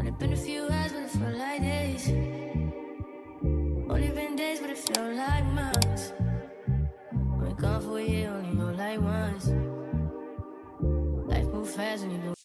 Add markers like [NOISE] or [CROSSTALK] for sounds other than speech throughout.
Only been a few hours, but it felt like days. Only been days, but it felt like months. Been gone for a year, only know like once. Life move fast when you do.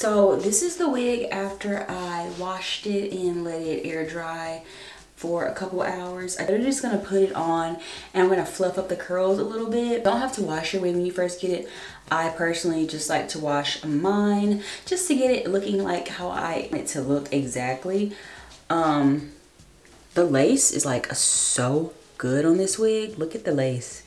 So this is the wig after I washed it and let it air dry for a couple hours. I'm just gonna put it on and I'm gonna fluff up the curls a little bit. Don't have to wash your wig when you first get it. I personally just like to wash mine just to get it looking like how I want it to look exactly. Um, the lace is like so good on this wig. Look at the lace.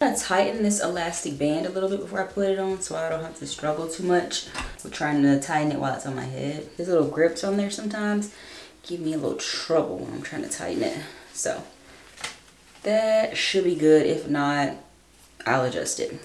I'm gonna tighten this elastic band a little bit before I put it on so I don't have to struggle too much with trying to tighten it while it's on my head. There's little grips on there sometimes give me a little trouble when I'm trying to tighten it. So that should be good. If not, I'll adjust it.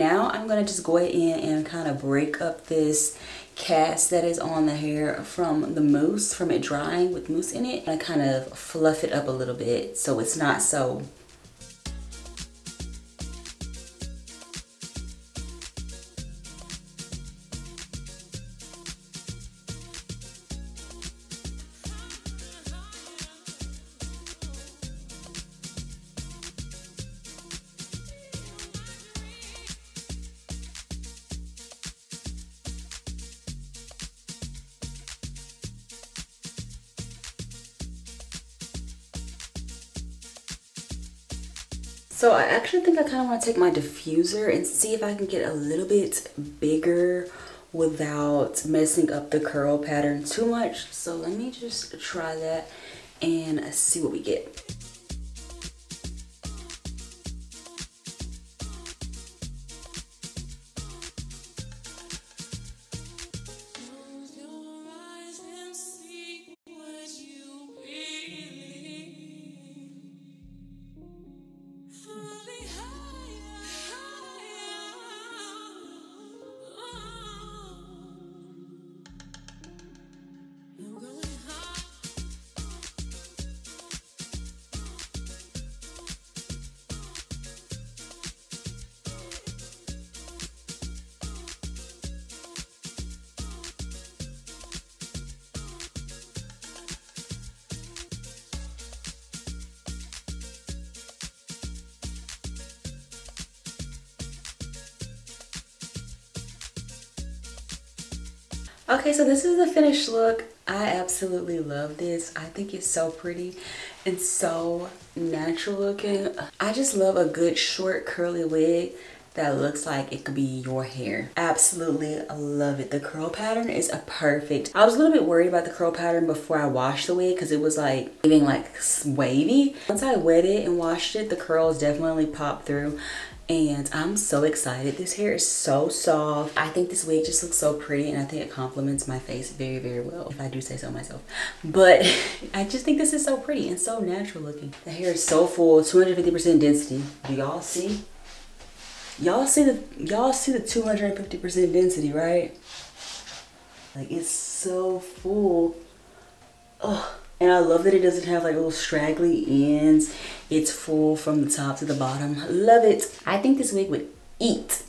Now I'm going to just go in and kind of break up this cast that is on the hair from the mousse, from it drying with mousse in it. And I kind of fluff it up a little bit so it's not so So I actually think I kind of want to take my diffuser and see if I can get a little bit bigger without messing up the curl pattern too much. So let me just try that and see what we get. Okay, so this is the finished look. I absolutely love this. I think it's so pretty and so natural looking. I just love a good short curly wig that looks like it could be your hair. Absolutely love it. The curl pattern is a perfect. I was a little bit worried about the curl pattern before I washed the wig because it was like giving like wavy. Once I wet it and washed it, the curls definitely popped through and I'm so excited. This hair is so soft. I think this wig just looks so pretty and I think it complements my face very, very well, if I do say so myself. But [LAUGHS] I just think this is so pretty and so natural looking. The hair is so full, 250% density. Do y'all see? Y'all see the y'all see the 250% density, right? Like it's so full. Oh, And I love that it doesn't have like little straggly ends. It's full from the top to the bottom. Love it. I think this wig would eat,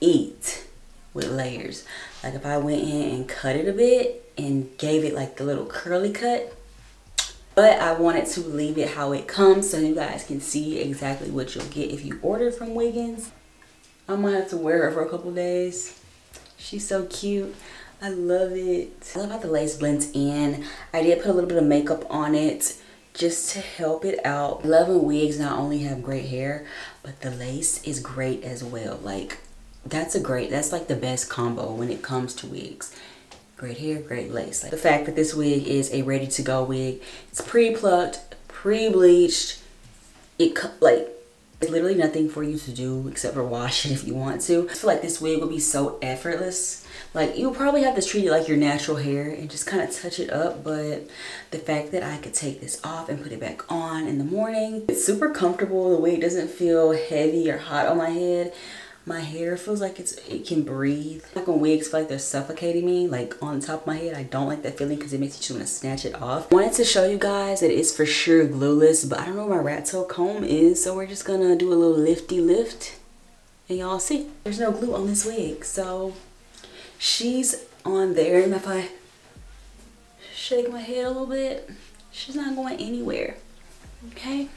eat with layers. Like if I went in and cut it a bit and gave it like the little curly cut. But I wanted to leave it how it comes so you guys can see exactly what you'll get if you order from Wiggins. I might have to wear her for a couple days. She's so cute. I love it. I love how the lace blends in. I did put a little bit of makeup on it just to help it out. Love when wigs not only have great hair, but the lace is great as well. Like, that's a great, that's like the best combo when it comes to wigs. Great hair, great lace. Like, the fact that this wig is a ready to go wig. It's pre-plucked, pre-bleached. It, like, there's literally nothing for you to do except for wash it [LAUGHS] if you want to. I feel like this wig will be so effortless. Like you'll probably have to treat it like your natural hair and just kind of touch it up. But the fact that I could take this off and put it back on in the morning, it's super comfortable. The wig doesn't feel heavy or hot on my head my hair feels like it's it can breathe. Like when wigs feel like they're suffocating me like on top of my head i don't like that feeling because it makes you just want to snatch it off. Wanted to show you guys that it's for sure glueless but i don't know where my rat tail comb is so we're just gonna do a little lifty lift and y'all see. There's no glue on this wig so she's on there. And if i shake my head a little bit? She's not going anywhere okay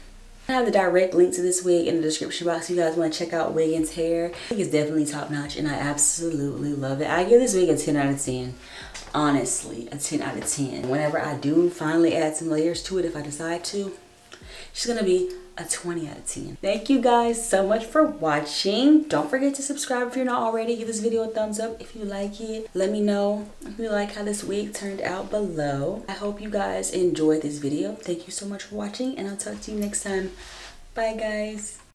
I have the direct link to this wig in the description box if you guys want to check out Wiggins hair. It's definitely top notch and I absolutely love it. I give this wig a 10 out of 10. Honestly, a 10 out of 10. Whenever I do finally add some layers to it, if I decide to, she's going to be a 20 out of 10. Thank you guys so much for watching. Don't forget to subscribe if you're not already. Give this video a thumbs up if you like it. Let me know if you like how this wig turned out below. I hope you guys enjoyed this video. Thank you so much for watching and I'll talk to you next time. Bye guys.